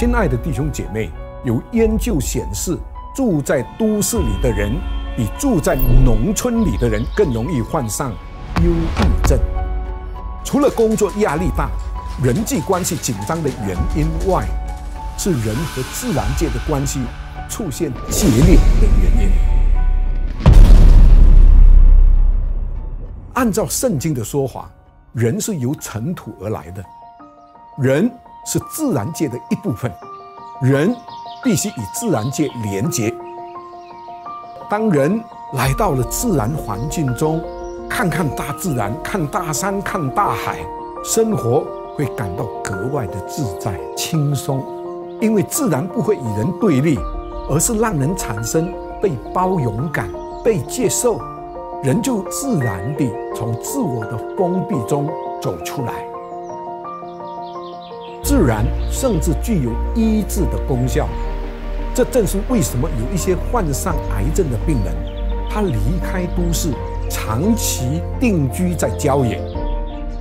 亲爱的弟兄姐妹，有研究显示，住在都市里的人比住在农村里的人更容易患上忧郁症。除了工作压力大、人际关系紧张的原因外，是人和自然界的关系出现决裂的原因。按照圣经的说法，人是由尘土而来的，人是自然界的一部分，人必须与自然界连接。当人来到了自然环境中，看看大自然，看大山，看大海，生活会感到格外的自在轻松，因为自然不会与人对立，而是让人产生被包容感、被接受，人就自然地从自我的封闭中走出来。自然甚至具有医治的功效，这正是为什么有一些患上癌症的病人，他离开都市。长期定居在郊野，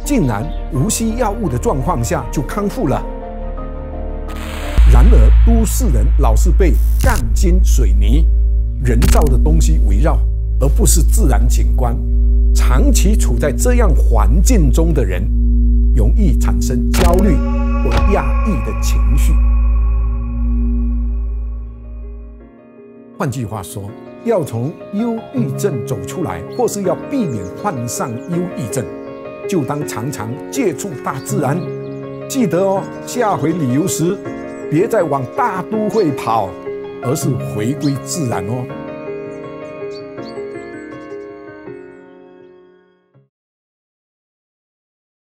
竟然无需药物的状况下就康复了。然而，都市人老是被钢筋水泥、人造的东西围绕，而不是自然景观。长期处在这样环境中的人，容易产生焦虑或压抑的情绪。换句话说。要从忧郁症走出来，或是要避免患上忧郁症，就当常常接触大自然。记得哦，下回旅游时，别再往大都会跑，而是回归自然哦。